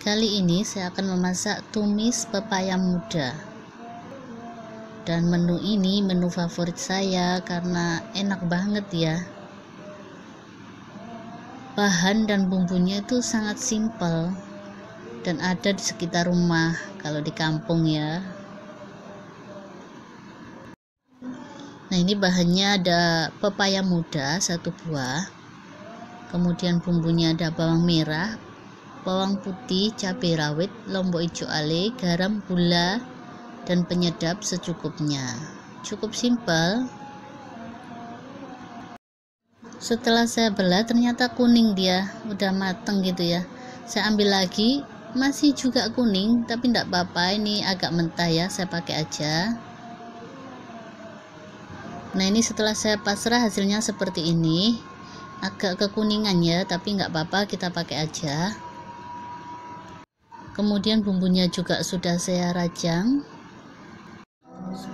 Kali ini saya akan memasak tumis pepaya muda. Dan menu ini menu favorit saya karena enak banget ya. Bahan dan bumbunya itu sangat simpel dan ada di sekitar rumah kalau di kampung ya. Nah, ini bahannya ada pepaya muda satu buah. Kemudian bumbunya ada bawang merah, bawang putih, cabai rawit, lombok hijau ale, garam, gula, dan penyedap secukupnya. Cukup simpel. Setelah saya belah ternyata kuning dia, udah mateng gitu ya. Saya ambil lagi, masih juga kuning, tapi tidak apa-apa, ini agak mentah ya, saya pakai aja. Nah ini setelah saya pasrah hasilnya seperti ini, agak kekuningan ya, tapi nggak apa-apa kita pakai aja kemudian bumbunya juga sudah saya rajang.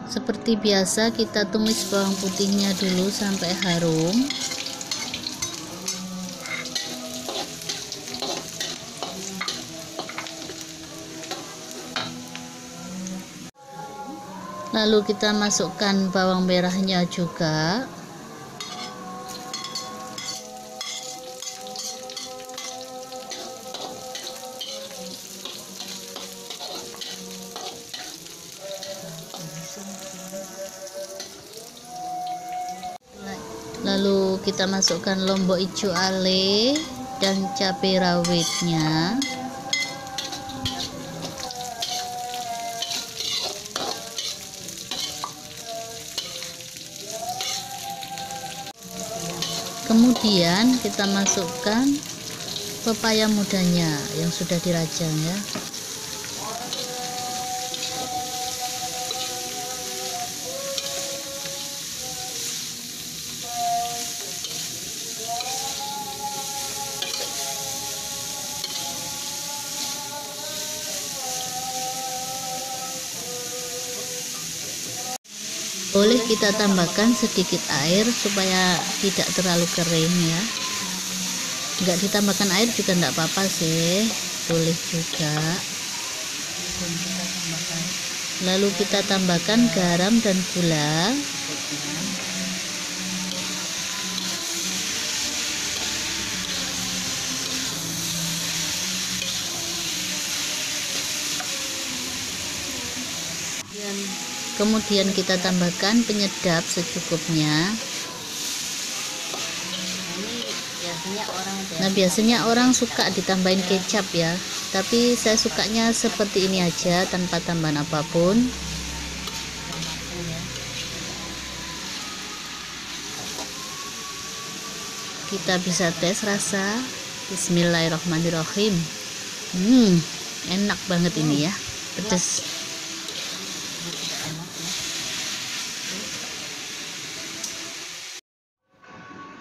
Seperti biasa kita tumis bawang putihnya dulu sampai harum. Lalu kita masukkan bawang merahnya juga lalu kita masukkan lombok hijau ale dan cabai rawitnya. Kemudian kita masukkan pepaya mudanya yang sudah dirajang ya boleh kita tambahkan sedikit air supaya tidak terlalu kering ya. Enggak ditambahkan air juga enggak apa-apa sih. Boleh juga. Lalu kita tambahkan garam dan gula. Dan kemudian kita tambahkan penyedap secukupnya. Nah biasanya orang suka ditambahin kecap ya. Tapi saya sukanya seperti ini aja tanpa tambahan apa pun. Kita bisa tes rasa. Bismillahirrahmanirrahim. Hmm enak banget ini ya. Pedas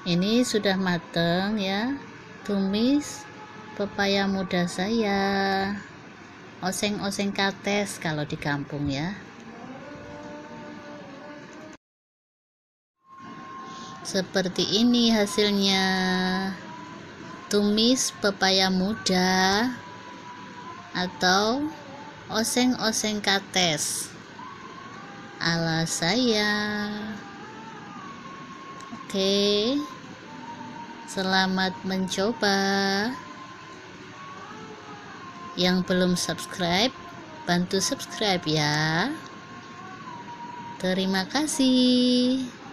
ini sudah mateng ya. Tumis pepaya muda saya. Oseng-oseng kates kalau di kampung ya. Seperti ini hasilnya. Tumis pepaya muda atau oseng-oseng kates. Ala saya. Oke. okay. Selamat mencoba. Yang belum subscribe, bantu subscribe ya. Terima kasih.